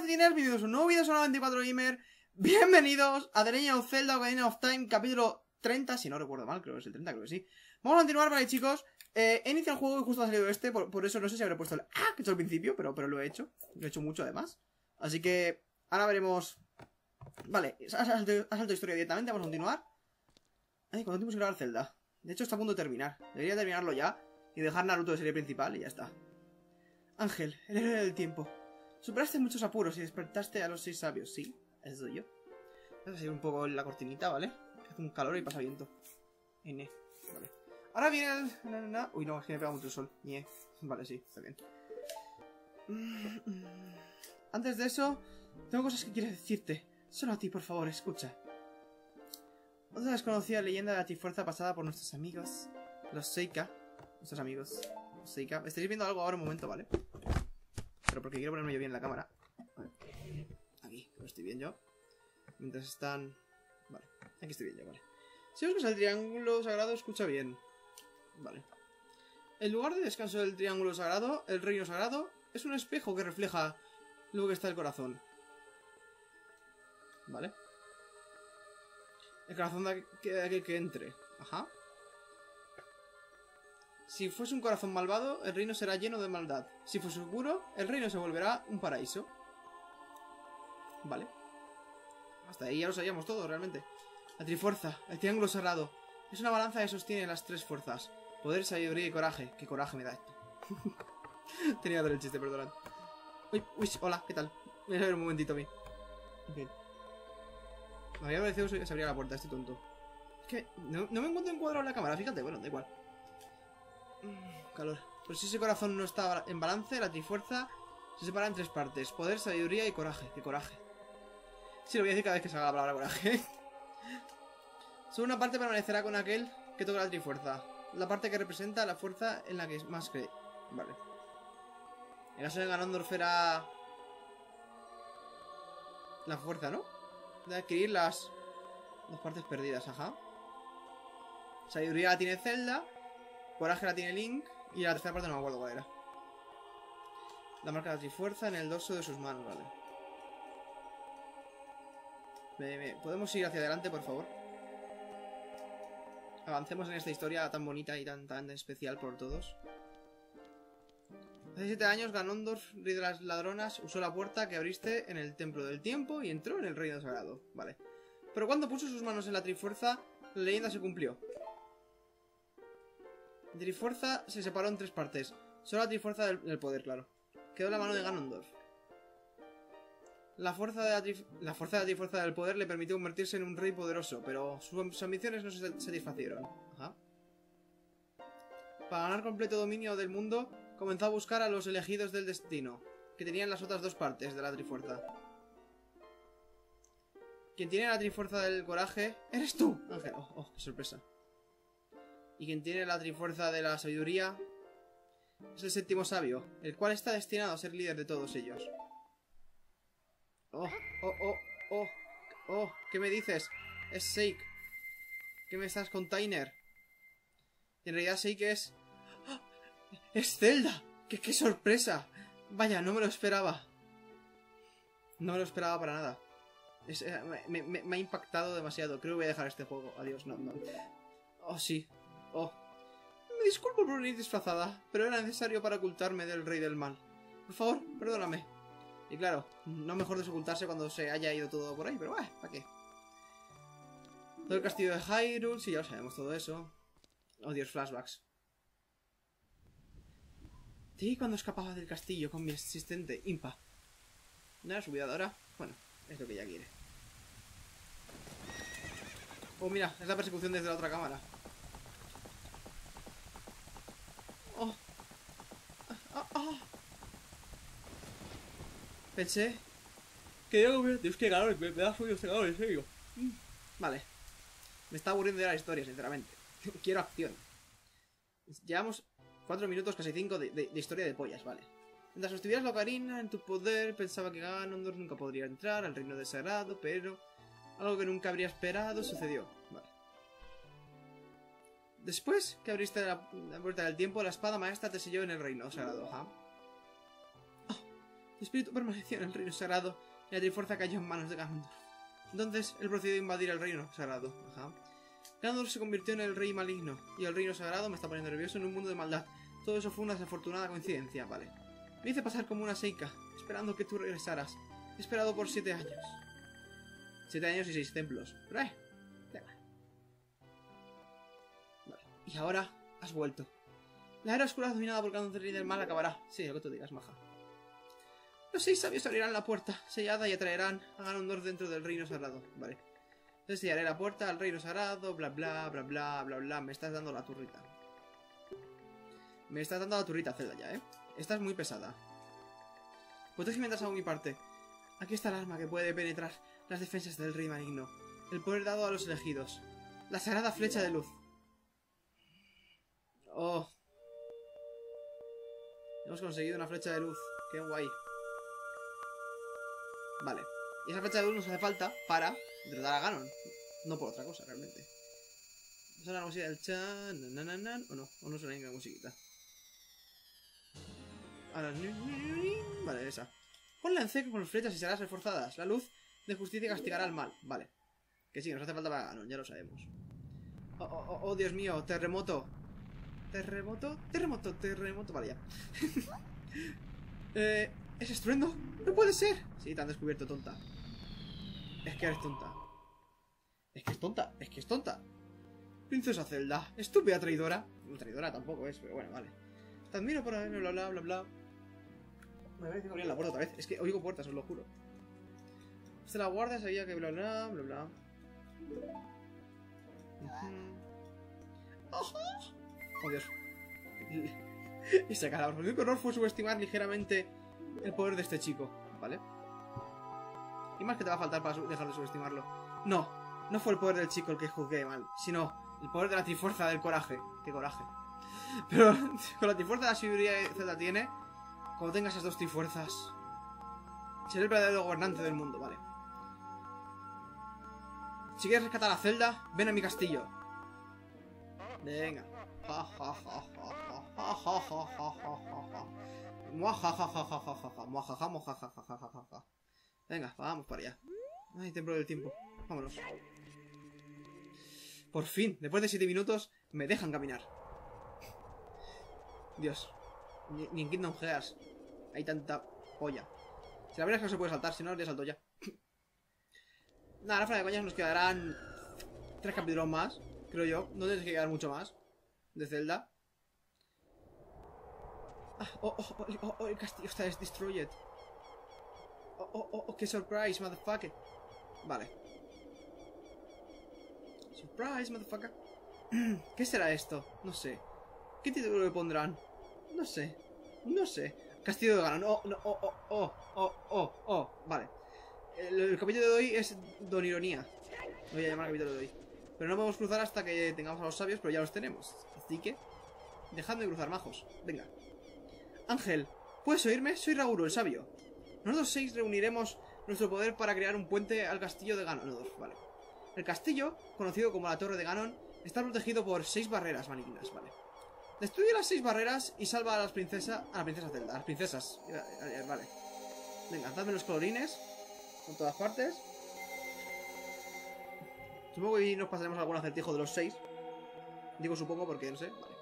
bienvenidos a un nuevo vídeo sobre 24 Gamer. Bienvenidos a The Legend of Zelda Ocarina of Time, capítulo 30, si no recuerdo mal, creo que es el 30, creo que sí. Vamos a continuar, vale chicos eh, He iniciado el juego y justo ha salido este, por, eso no sé si habré puesto el ¡Ah! que he hecho al principio, pero, pero lo he hecho. Lo he hecho mucho además. Así que ahora veremos. Vale, ha salto historia directamente, vamos a continuar. Ay, ¿cuánto tenemos que grabar Zelda? De hecho está a punto de terminar. Debería terminarlo ya Y dejar Naruto de serie principal y ya está. Ángel, el héroe del tiempo Superaste muchos apuros y despertaste a los seis sabios, ¿sí? Eso soy yo. Voy a seguir un poco la cortinita, ¿vale? Hace un calor y pasa viento. N. Vale. Ahora viene el... Uy, no, es que me pega mucho el sol. Nie. Vale, sí, está bien. Antes de eso, tengo cosas que quiero decirte. Solo a ti, por favor, escucha. Otra desconocida leyenda de la Trifuerza pasada por nuestros amigos, los Seika. Nuestros amigos, los Seika. Estaréis viendo algo ahora un momento, ¿vale? Pero porque quiero ponerme yo bien la cámara. Aquí, lo estoy bien yo. Mientras están... Vale, aquí estoy bien yo, vale. Si buscas el triángulo sagrado, escucha bien. Vale. El lugar de descanso del triángulo sagrado, el reino sagrado, es un espejo que refleja lo que está el corazón. Vale. El corazón de aquel que entre. Ajá. Si fuese un corazón malvado, el reino será lleno de maldad. Si fuese seguro, el reino se volverá un paraíso. Vale. Hasta ahí ya lo sabíamos todo, realmente. La trifuerza, el triángulo sagrado. Es una balanza que sostiene las tres fuerzas. Poder, sabiduría y coraje. Qué coraje me da esto. Tenía que dar el chiste, perdonad. Uy, uy, hola, ¿qué tal? Voy a ver un momentito a mí. Bien. Me había parecido que se abría la puerta, este tonto. Es que no, no me encuentro encuadrado en la cámara, fíjate, bueno, da igual. Calor. Pero si ese corazón no está en balance, la trifuerza se separa en tres partes. Poder, sabiduría y coraje. ¡Qué coraje! Sí, lo voy a decir cada vez que salga la palabra coraje. Solo una parte permanecerá con aquel que toca la trifuerza. La parte que representa la fuerza en la que más cree. Vale. El caso de Ganondorf era... La fuerza, ¿no? De adquirir las... Las partes perdidas, ajá. Sabiduría la tiene Zelda. Coraje la tiene Link. Y la tercera parte no me acuerdo cuál era. La marca de la trifuerza en el dorso de sus manos, vale. ¿Podemos ir hacia adelante, por favor? Avancemos en esta historia tan bonita y tan, tan especial por todos. Hace siete años Ganondorf, rey de las ladronas, usó la puerta que abriste en el Templo del Tiempo y entró en el Reino Sagrado. Vale. Pero cuando puso sus manos en la Trifuerza, la leyenda se cumplió. Trifuerza se separó en tres partes. Solo la Trifuerza del, poder, claro. Quedó en la mano de Ganondorf. La fuerza, de la, la fuerza de la Trifuerza del poder le permitió convertirse en un rey poderoso, pero sus ambiciones no se satisfacieron. Ajá. Para ganar completo dominio del mundo, comenzó a buscar a los elegidos del destino, que tenían las otras dos partes de la Trifuerza. Quien tiene la Trifuerza del coraje... ¡Eres tú! Ángel. Oh, oh, qué sorpresa. Y quien tiene la trifuerza de la sabiduría es el séptimo sabio, el cual está destinado a ser líder de todos ellos. Oh, oh, oh, oh, oh, ¿qué me dices? Es Seik. ¿Qué me estás con Tyner? en realidad Seik es... ¡Ah! ¡Es Zelda! ¡Qué, ¡Qué sorpresa! Vaya, no me lo esperaba. No me lo esperaba para nada. Eh, me, me, ha impactado demasiado. Creo que voy a dejar este juego. Adiós, no, no. Oh, sí. Oh. Me disculpo por venir disfrazada, pero era necesario para ocultarme del rey del mal. Por favor, perdóname. Y claro, no mejor desocultarse cuando se haya ido todo por ahí, pero bueno, ¿para qué? Todo el castillo de Hyrule, sí, ya lo sabemos todo eso. Oh, Dios, flashbacks. Sí, cuando escapaba del castillo con mi asistente, Impa. ¿No era su ahora? Bueno, es lo que ella quiere. Oh, mira, es la persecución desde la otra cámara. Pensé que Dios, qué calor, me, da frío este calor, en serio. Mm, vale. Me está aburriendo de la historia, sinceramente. Quiero acción. Llevamos cuatro minutos, casi cinco, de, historia de pollas, vale. Mientras sostuvieras la ocarina en tu poder, pensaba que Ganondorf nunca podría entrar al reino desagrado, pero algo que nunca habría esperado sucedió. Después que abriste la, puerta del tiempo, la espada maestra te selló en el reino sagrado, ¿ja? El espíritu permaneció en el reino sagrado y la trifuerza cayó en manos de Ganondorf. Entonces, él procedió a invadir el reino sagrado. Ajá. Ganondorf se convirtió en el rey maligno y el reino sagrado me está poniendo nervioso en un mundo de maldad. Todo eso fue una desafortunada coincidencia, vale. Me hice pasar como una seika, esperando que tú regresaras. He esperado por siete años. Siete años y seis templos. Pero Y ahora has vuelto. La era oscura dominada por Ganondorf y del mal acabará. Sí, lo que tú digas, maja. Los seis sabios abrirán la puerta sellada y atraerán a Ganondorf dentro del reino sagrado. Vale. Entonces la puerta al reino sagrado, bla bla bla bla bla bla. Me estás dando la turrita. Me estás dando la turrita, Zelda, ya, ¿eh? Estás muy pesada. Protege mientras hago mi parte. Aquí está el arma que puede penetrar las defensas del rey maligno. El poder dado a los elegidos. La sagrada flecha de luz. Oh. Hemos conseguido una flecha de luz. Qué guay. Vale. Y esa flecha de luz nos hace falta para derrotar a Ganon. No por otra cosa, realmente. ¿Suena la música del chan? Nan, nan, nan, ¿O no? ¿O no suena ninguna musiquita? Ahora... Vale, esa. Ponla en seco con flechas y serás reforzadas. La luz de justicia castigará al mal. Vale. Que sí, nos hace falta para Ganon, ya lo sabemos. Oh, oh, oh, oh, Dios mío, terremoto. Terremoto, terremoto, terremoto. Vale, ya. eh, ¿Es estruendo? ¡No puede ser! Sí, te han descubierto, tonta. Es que eres tonta. Es que es tonta, es que es tonta. Princesa Zelda, estúpida traidora. No, traidora tampoco es, pero bueno, vale. Te admiro por haberme bla bla bla bla. Me parece que abrir la puerta otra vez. Es que oigo puertas, os lo juro. Hasta la guardia sabía que bla bla bla bla. Oh Dios. y se cara. Mi único error fue subestimar ligeramente el poder de este chico, ¿vale? ¿Y más que te va a faltar para dejar de subestimarlo? No, no fue el poder del chico el que juzgué mal, sino el poder de la trifuerza del coraje. ¡Qué coraje! Pero con la trifuerza de la sabiduría que Zelda tiene, cuando tengas esas dos trifuerzas, seré el verdadero gobernante del mundo, ¿vale? Si quieres rescatar a Zelda, ven a mi castillo. Venga. Venga, vamos para allá. Ay, temblor del tiempo. Vámonos. Por fin, después de 7 minutos, me dejan caminar. Dios. Ni, en Kingdom Hearts hay tanta polla. Si la verdad es que no se puede saltar, si no, ya salto ya. Nada, ahora fuera de coñas nos quedarán tres capítulos más, creo yo. No tienes que quedar mucho más de Zelda. Ah, oh, oh, oh, oh, oh, el castillo está destroyed. Oh, oh, oh, oh, qué surprise, motherfucker. Vale. Surprise, motherfucker. ¿Qué será esto? No sé. ¿Qué título le pondrán? No sé. No sé. Castillo de Ganon. Oh, no, oh, oh, oh, oh, oh, oh. Vale. El, el capítulo de hoy es Don Ironía. Voy a llamar capítulo de hoy. Pero no podemos cruzar hasta que tengamos a los sabios, pero ya los tenemos. Así que, dejadme cruzar, majos. Venga. Ángel, ¿puedes oírme? Soy Rauro, el sabio. Nosotros seis reuniremos nuestro poder para crear un puente al castillo de Ganondorf, vale. El castillo, conocido como la Torre de Ganon, está protegido por seis barreras malignas, vale. Destruye las seis barreras y salva a las princesas... A la princesa Zelda, a las princesas. Vale. Venga, dadme los colorines. Por todas partes. Supongo que nos pasaremos algún acertijo de los seis. Digo supongo porque no sé. Vale.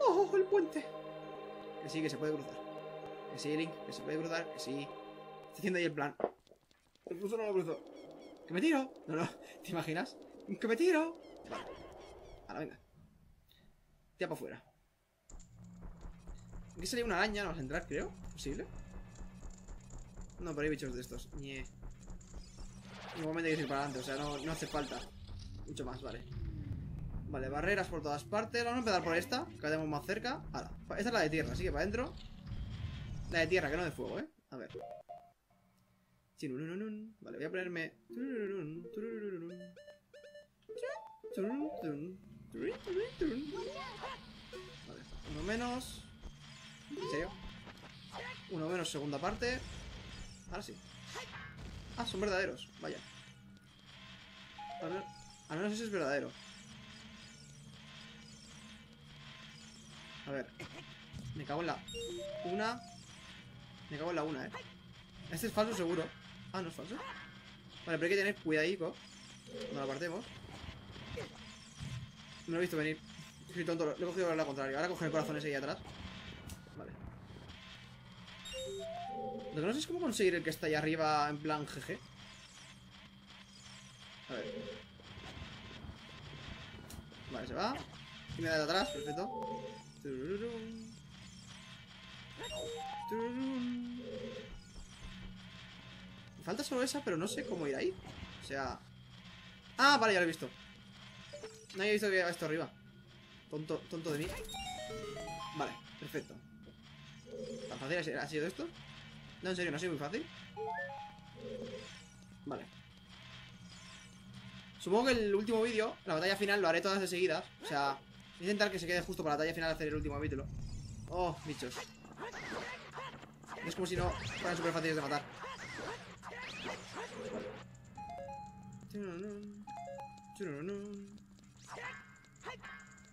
¡Oh, el puente! Que sí, que se puede cruzar. Que sí, Link, que se puede cruzar, que sí. Está haciendo ahí el plan. ¿Lo cruzo no lo cruzo? ¡Que me tiro! No, no, ¿te imaginas? ¡Que me tiro! Vale. Ahora, venga. Tira para afuera. Aquí salía una araña, no vas a entrar, creo. ¿Posible? No, pero hay bichos de estos. Ñe. Igualmente hay que ir para adelante, o sea, no, no hace falta. Mucho más, vale. Vale, barreras por todas partes. Vamos a empezar por esta, que la más cerca. Esta es la de tierra, así que para adentro. La de tierra, que no de fuego, ¿eh? A ver. Vale, voy a ponerme. Vale, uno menos. ¿En serio? Uno menos, segunda parte. Ahora sí. Ah, son verdaderos. Vaya. Al menos, al menos ese es verdadero. A ver. Me cago en la... Una. Me cago en la una, eh. Este es falso seguro. Ah, no es falso. Vale, pero hay que tener cuidadico. No lo apartemos. No lo he visto venir. Soy tonto, he cogido la contraria. Ahora coge el corazón ese ahí atrás. Vale. Lo que no sé es cómo conseguir el que está ahí arriba en plan GG. A ver. Vale, se va. Y me da de atrás, perfecto. Me falta solo esa, pero no sé cómo ir ahí. O sea... Ah, vale, ya lo he visto. No había visto que iba esto arriba. Tonto, tonto de mí. Vale, perfecto. ¿Tan fácil ha sido esto? No, en serio, no ha sido muy fácil. Vale. Supongo que el último vídeo, la batalla final, lo haré todas de seguidas. O sea, voy a intentar que se quede justo para la batalla final hacer el último capítulo. Oh, bichos. Es como si no fueran súper fáciles de matar.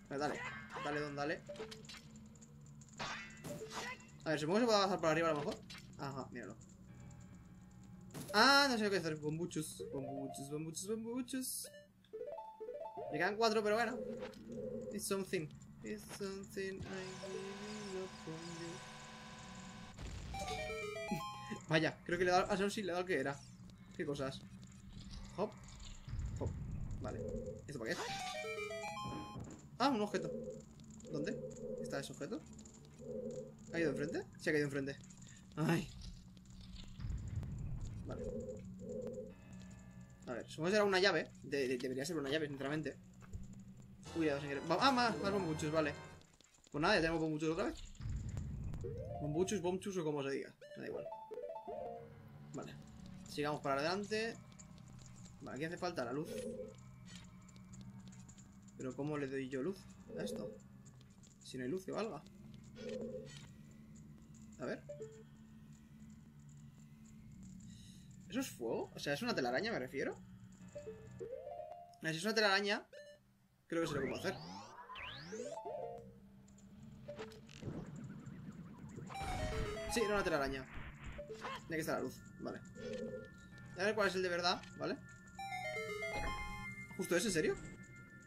Vale, dale. Dale, don, dale. A ver, supongo que se puede pasar por arriba a lo mejor. Ajá, míralo. Ah, no sé que hacer. Bombuchos, bombuchos, bombuchos, bombuchos. Me quedan cuatro, pero bueno. It's something. It's something I. Vaya, creo que le he dado a Sonsi, le dado que era. ¿Qué cosas? Hop. Hop. Vale. ¿Esto para qué? Ah, un objeto. ¿Dónde? ¿Está ese objeto? ¿Ha caído enfrente? Sí, ha caído enfrente. Ay. Vale. A ver, supongo que será una llave. De- de- debería ser una llave, sinceramente. Ya sin querer. Ah, más, más bombuchos, vale. Pues nada, ya tenemos bombuchos otra vez. Bombuchos, bomchus o como se diga. Me da igual. Vale. Sigamos para adelante. Vale, aquí hace falta la luz. Pero ¿cómo le doy yo luz a esto? Si no hay luz que valga. A ver. ¿Eso es fuego? O sea, ¿es una telaraña me refiero? Si es una telaraña, creo que sé lo puedo hacer. Sí, era una telaraña. Tiene que estar la luz, vale. A ver cuál es el de verdad, ¿vale? ¿Justo ese, en serio?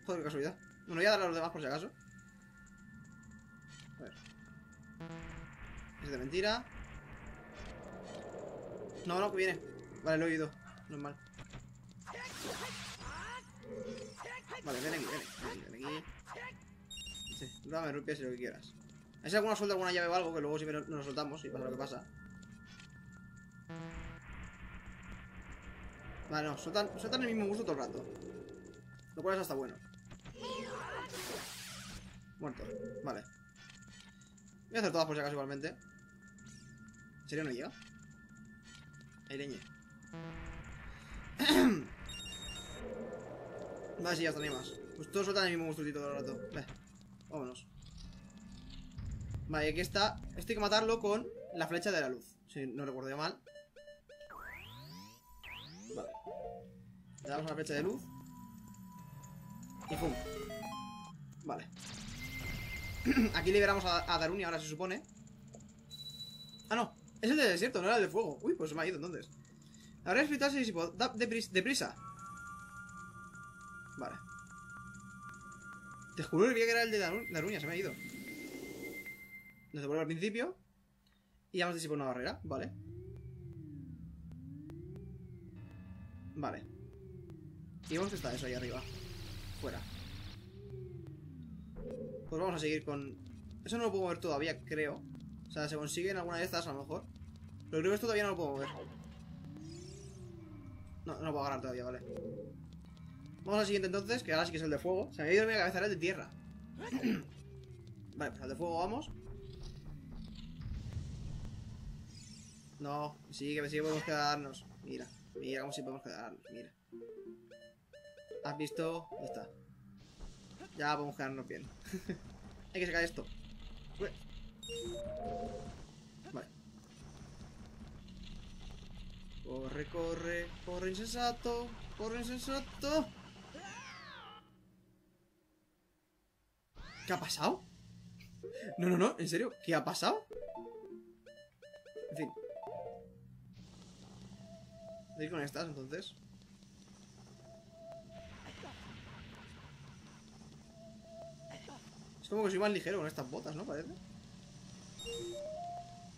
Joder, qué casualidad. Bueno, voy a darle a los demás por si acaso. A ver. Es de mentira. No, no, que viene. Vale, lo he oído. Normal. Vale, ven aquí, ven aquí, ven aquí. Sí, dame rupias y lo que quieras. ¿Hay alguna suelta, alguna llave o algo que luego siempre nos soltamos y pasa lo que pasa? Vale, no, sueltan, sueltan el mismo gusto todo el rato. Lo cual es hasta bueno. Muerto, vale. Voy a hacer todas por si acaso igualmente. ¿En serio no llega? Hay leña. Vale, sí, ya está, más. Pues todos sueltan el mismo monstruito todo el rato. Ve, vámonos. Vale, aquí está. Esto hay que matarlo con la flecha de la luz. Si no recuerdo mal. Vale. Le damos a la flecha de luz. Y ¡pum! Vale. Aquí liberamos a, a Daruni ahora se supone. Ah, no. Es el de desierto, no era el de fuego. Uy, pues se me ha ido entonces. Habrá explicarse si puedo. Da depris- deprisa. Vale. Te juro que era el de Daru- Darunia, se me ha ido. Nos devuelve al principio. Y vamos a disipar una barrera, vale. Vale. Y vemos que está eso ahí arriba. Fuera. Pues vamos a seguir con... Eso no lo puedo mover todavía, creo. O sea, se consigue en alguna de estas a lo mejor. Pero creo que todavía no lo puedo mover. No, no puedo agarrar todavía, vale. Vamos al siguiente entonces, que ahora sí que es el de fuego. Se me ha ido mi cabeza, era el de tierra. vale, pues al de fuego vamos. No, sí, que sí podemos quedarnos. Mira, mira cómo sí podemos quedarnos, mira. ¿Has visto? Ya está. Ya podemos quedarnos bien. Hay que sacar esto. Ué. Vale. Corre, corre, corre insensato, corre insensato. ¿Qué ha pasado? No, no, no, en serio, ¿qué ha pasado? En fin, De ir con estas, entonces. Es como que soy más ligero con estas botas, ¿no? Parece.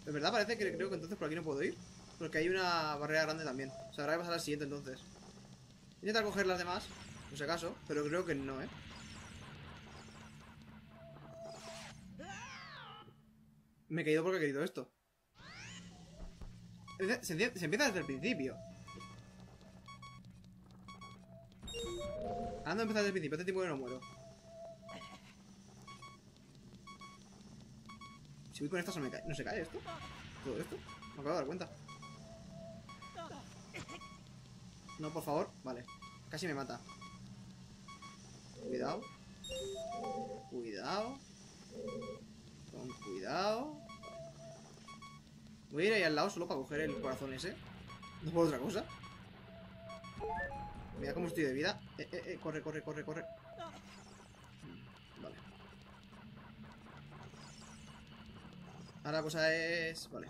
De verdad parece que creo que entonces por aquí no puedo ir. Porque hay una barrera grande también. O sea, habrá que pasar al siguiente entonces. Intenta coger las demás, por si acaso, pero creo que no, ¿eh? Me he caído porque he querido esto. Se, empieza desde el principio. Ahora no empieza desde el principio, hace tiempo que no muero. Si voy con esta, ¿no? ¿no se cae esto? ¿Todo esto? Me acabo de dar cuenta. No, por favor. Vale. Casi me mata. Cuidado. Cuidado. Con cuidado. Voy a ir ahí al lado solo para coger el corazón ese. No puedo otra cosa. Mira cómo estoy de vida. Eh, eh, eh, corre, corre, corre, corre. Vale. Ahora la cosa es... Vale.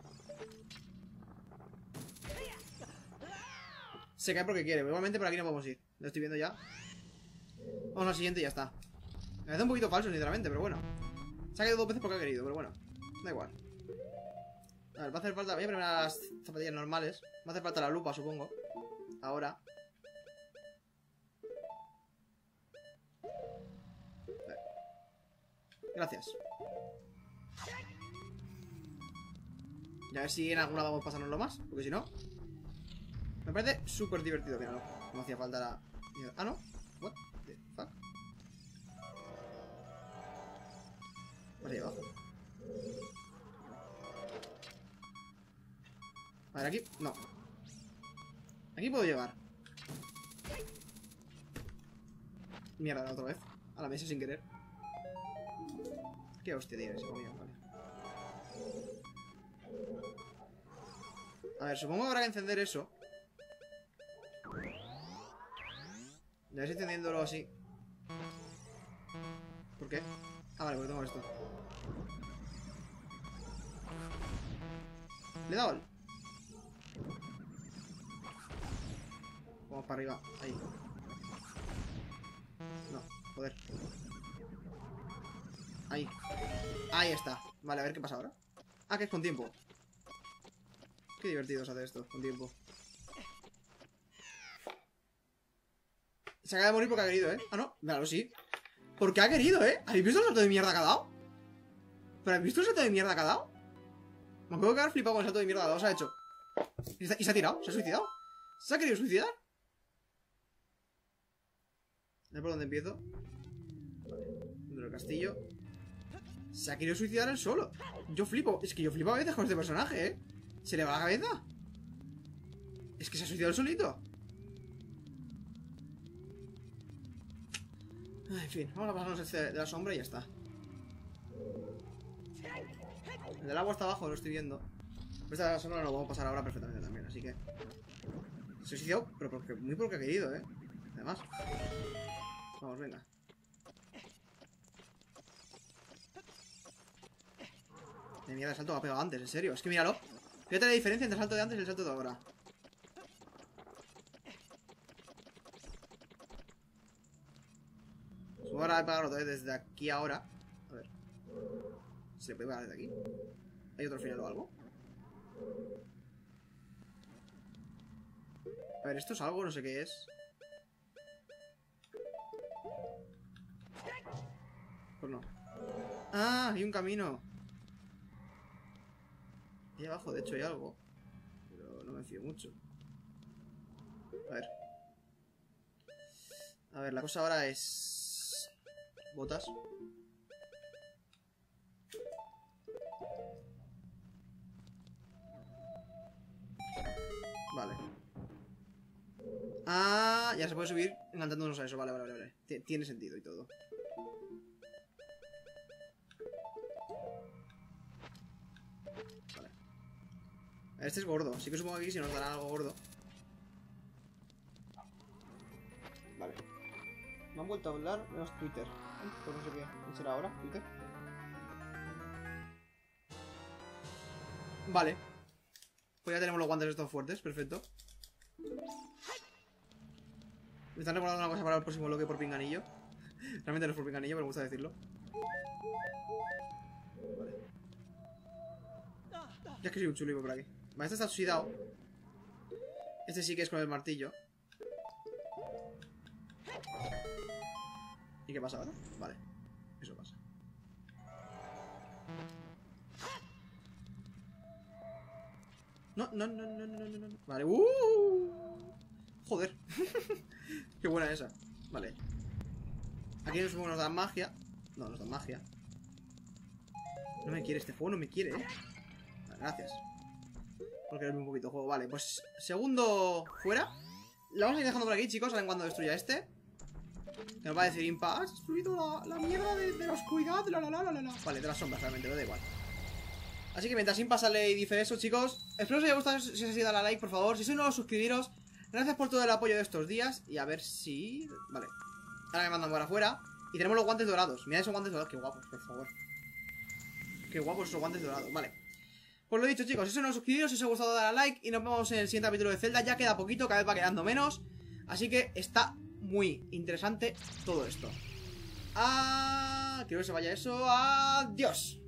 Se cae porque quiere. Igualmente por aquí no podemos ir. Lo estoy viendo ya. Vamos al siguiente y ya está. Me hace un poquito falso, sinceramente, pero bueno. Se ha caído dos veces porque ha querido, pero bueno. Da igual. A ver, va a hacer falta... Voy a poner las zapatillas normales. Va a hacer falta la lupa, supongo. Ahora. Gracias. Y a ver si en algún lado vamos a pasárnoslo más. Porque si no... Me parece súper divertido, míralo. No hacía falta la... Ah, ¿no? What the fuck? Vale, ahí abajo. Ver, aquí... No. Aquí puedo llegar. Mierda, otra vez. A la mesa sin querer. Qué hostia tiene ese vale. A ver, supongo que habrá que encender eso. Ya estoy encendiéndolo así. ¿Por qué? Ah, vale, porque tengo esto. ¿Le he dado? Vamos para arriba. Ahí. No, joder. Ahí. Ahí está. Vale, a ver qué pasa ahora. Ah, que es con tiempo. Qué divertido se hace esto, con tiempo. Se acaba de morir porque ha querido, ¿eh? Ah, no, claro, sí. Porque ha querido, ¿eh? ¿Habéis visto el salto de mierda que ha dado? ¿Pero habéis visto el salto de mierda que ha dado? Me acuerdo que haber flipado con el salto de mierda que ha dado. Se ha hecho. Y se, ha tirado, se ha suicidado. ¿Se ha querido suicidar? Ver por dónde empiezo. Dentro del castillo. Se ha querido suicidar él solo. Yo flipo. Es que yo flipo a veces con este personaje, ¿eh? Se le va la cabeza. Es que se ha suicidado él solito. En fin, vamos a pasarnos este de la sombra y ya está. El del agua está abajo, lo estoy viendo. Esta de la sombra lo vamos a pasar ahora perfectamente también, así que... Se ha suicidado, pero muy porque ha querido, ¿eh? Además. Vamos, venga. De mierda, el salto que ha pegado antes, en serio. Es que míralo. Fíjate la diferencia entre el salto de antes y el salto de ahora. Ahora de pegarlo otra vez desde aquí a ahora. A ver. ¿Se puede pegar desde aquí? ¿Hay otro final o algo? A ver, esto es algo, no sé qué es. Pues no. ¡Ah! Hay un camino. Ahí abajo, de hecho, hay algo. Pero no me fío mucho. A ver. A ver, la cosa ahora es... Botas. Vale. Ah, ya se puede subir enganchándonos a eso. Vale, vale, vale. Tiene sentido y todo. Vale. Este es gordo. Así que supongo que aquí si nos dará algo gordo. Me han vuelto a hablar. Veamos Twitter. Pues no sé qué. ¿Quién será ahora? Twitter. Vale. Pues ya tenemos los guantes estos fuertes. Perfecto. Me están recordando una cosa para el próximo bloque por pinganillo. Realmente no es por pinganillo, pero me gusta decirlo. Vale. Ya es que soy un chulivo por aquí. Vale, este está oxidado. Este sí que es con el martillo. ¿Y qué pasa ahora? Vale. Eso pasa. No, no, no, no, no, no, no. Vale. ¡Uh! Joder. Qué buena esa. Vale. Aquí supongo que nos dan magia. No, nos dan magia. No me quiere este juego, no me quiere, ¿eh? Vale, gracias. Por quererme un poquito juego. Vale, pues segundo fuera. La vamos a ir dejando por aquí, chicos, a cuando destruya este. Que nos va a decir Impa, has destruido la, mierda de, de, la oscuridad, la la la la la Vale, de las sombras, realmente, me da igual. Así que mientras Impa sale y dice eso, chicos, espero que os haya gustado. Si os ha sido la like, por favor. Si sois nuevos, suscribiros. Gracias por todo el apoyo de estos días. Y a ver si... Vale. Ahora me mandan para afuera. Y tenemos los guantes dorados. Mirad esos guantes dorados. Qué guapos, por favor. Qué guapos esos guantes dorados. Vale. Pues lo dicho, chicos. Si sois nuevos, suscribiros. Si os ha gustado, dar a like. Y nos vemos en el siguiente capítulo de Zelda. Ya queda poquito. Cada vez va quedando menos. Así que está muy interesante todo esto. Ah, quiero que se vaya eso. Adiós.